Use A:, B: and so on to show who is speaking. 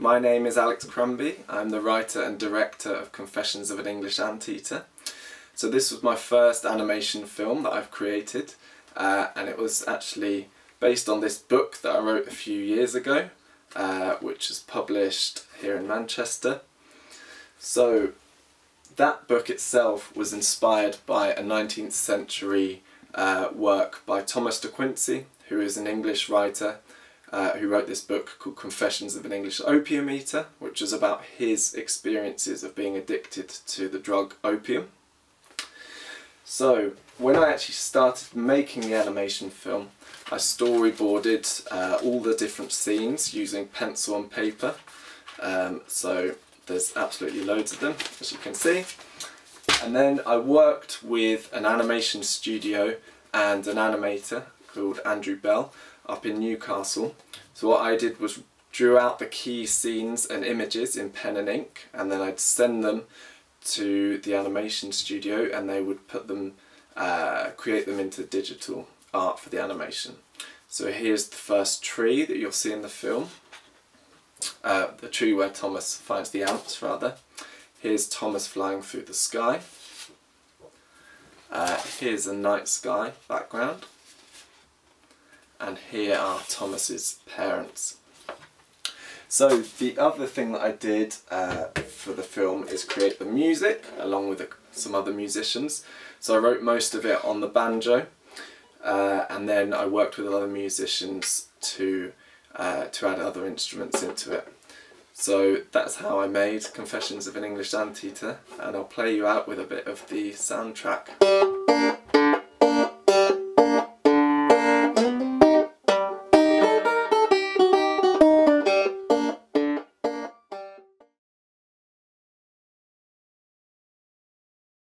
A: My name is Alex Crumbie. I'm the writer and director of Confessions of an English Anteater. So this was my first animation film that I've created uh, and it was actually based on this book that I wrote a few years ago uh, which was published here in Manchester. So that book itself was inspired by a 19th century uh, work by Thomas de Quincey who is an English writer uh, who wrote this book called Confessions of an English Opium Eater, which is about his experiences of being addicted to the drug opium. So, when I actually started making the animation film, I storyboarded uh, all the different scenes using pencil and paper. Um, so there's absolutely loads of them, as you can see. And then I worked with an animation studio and an animator called Andrew Bell up in Newcastle. So what I did was drew out the key scenes and images in pen and ink and then I'd send them to the animation studio and they would put them, uh, create them into digital art for the animation. So here's the first tree that you'll see in the film, uh, the tree where Thomas finds the ants rather. Here's Thomas flying through the sky. Uh, here's a night sky background and here are Thomas's parents. So the other thing that I did uh, for the film is create the music along with some other musicians. So I wrote most of it on the banjo uh, and then I worked with other musicians to, uh, to add other instruments into it. So that's how I made Confessions of an English Anteater and I'll play you out with a bit of the soundtrack.